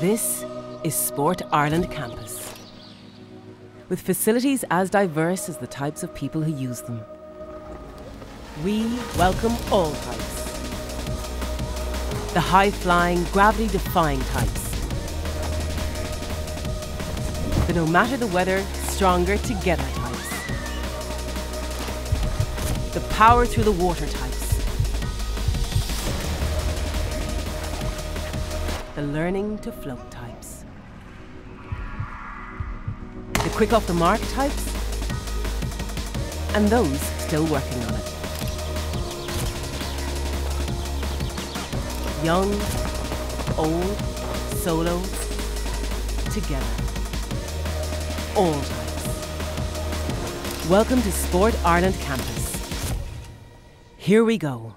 This is Sport Ireland Campus. With facilities as diverse as the types of people who use them. We welcome all types. The high flying, gravity defying types. The no matter the weather, stronger together types. The power through the water types. The learning to float types. The quick off the mark types. And those still working on it. Young, old, solo, together. All types. Welcome to Sport Ireland Campus. Here we go.